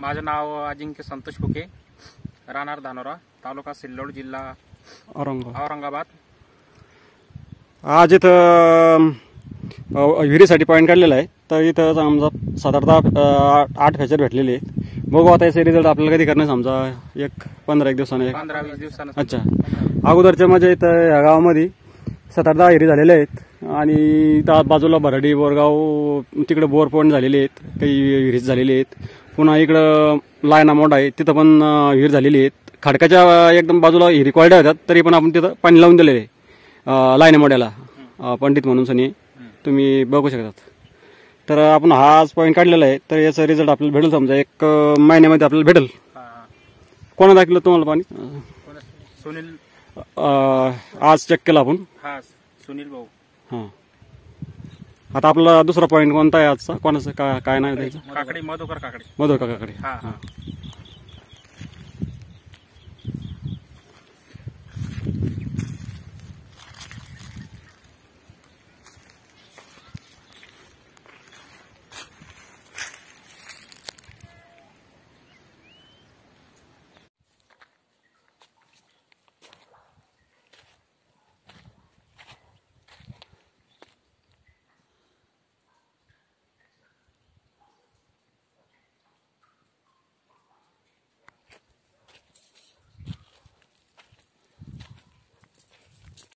माझं नाव अजिंक्य संतोष फुके राहणार धानोरा तालुका सिल्लोड जिल्हा औरंगाबाद. औरंगाबाद. आज इथं विहिरीसाठी पॉईंट काढलेला आहे. तर इथं समजा साधारणतः आठ फॅचर भेटलेले आहेत. बघू आता याचे रिझल्ट आपल्याला कधी करणार समजा एक पंधरा एक दिवसाने. पंधरा वीस दिवसानं. अच्छा. अगोदरच्या म्हणजे इथं ह्या गावामध्ये सात आठ दहा विहिरी झालेल्या आहेत. आणि इथं बाजूला भराडी बोरगाव तिकडे बोर पॉईंट झालेले आहेत. काही विहिरी झालेले आहेत. पुन्हा इकडं लायना मोड आहे. तिथं पण विहीर झालेली आहेत खडकाच्या एकदम बाजूला हिरी कोरड्या होत्यात तरी पण आपण तिथं पाणी लावून दिलेले आहे लायना मोड्याला पंडित म्हणून सनी तुम्ही बघू शकतात. तर आपण हा आज पॉईंट काढलेला आहे तर याचा रिझल्ट आपल्याला भेटेल समजा. एक महिन्यामध्ये आपल्याला भेटेल. कोणा दाखवलं तुम्हाला पाणी? सुनील आज चेक केलं आपण. हा सुनील भाऊ. हां. आता आपला दुसरा पॉईंट कोणता आहे आजचा? कोणाचं? काय आहे त्याचं? काकडे. मधुकर काकडे. मधुर काकाकडे हा. हा.